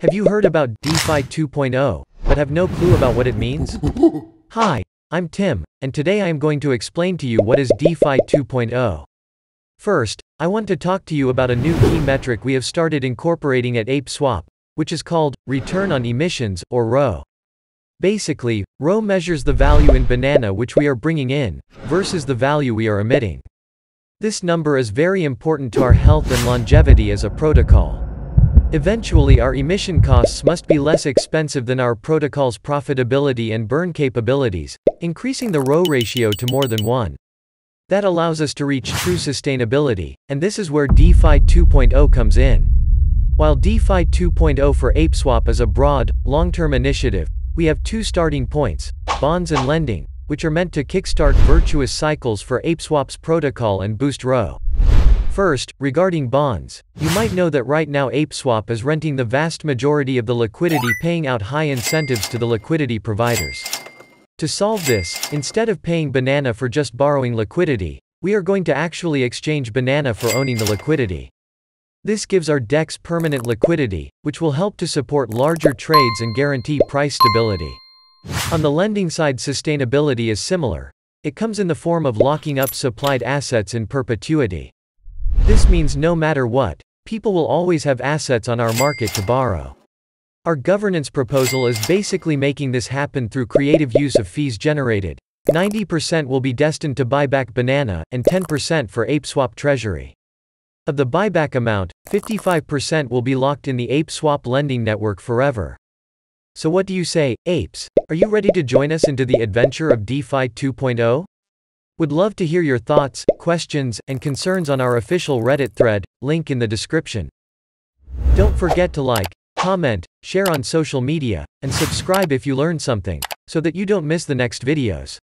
Have you heard about DeFi 2.0, but have no clue about what it means? Hi, I'm Tim, and today I am going to explain to you what is DeFi 2.0. First, I want to talk to you about a new key metric we have started incorporating at ApeSwap, which is called Return on Emissions, or ROE. Basically, ROE measures the value in banana which we are bringing in, versus the value we are emitting. This number is very important to our health and longevity as a protocol. Eventually our emission costs must be less expensive than our protocol's profitability and burn capabilities, increasing the ROE ratio to more than 1. That allows us to reach true sustainability, and this is where DeFi 2.0 comes in. While DeFi 2.0 for ApeSwap is a broad, long-term initiative, we have two starting points, bonds and lending, which are meant to kickstart virtuous cycles for ApeSwap's protocol and boost ROE. First, regarding bonds, you might know that right now ApeSwap is renting the vast majority of the liquidity paying out high incentives to the liquidity providers. To solve this, instead of paying Banana for just borrowing liquidity, we are going to actually exchange Banana for owning the liquidity. This gives our DEX permanent liquidity, which will help to support larger trades and guarantee price stability. On the lending side sustainability is similar. It comes in the form of locking up supplied assets in perpetuity. This means no matter what, people will always have assets on our market to borrow. Our governance proposal is basically making this happen through creative use of fees generated. 90% will be destined to buy back Banana, and 10% for ApeSwap Treasury. Of the buyback amount, 55% will be locked in the ApeSwap lending network forever. So what do you say, apes? Are you ready to join us into the adventure of DeFi 2.0? Would love to hear your thoughts, questions, and concerns on our official Reddit thread, link in the description. Don't forget to like, comment, share on social media, and subscribe if you learned something, so that you don't miss the next videos.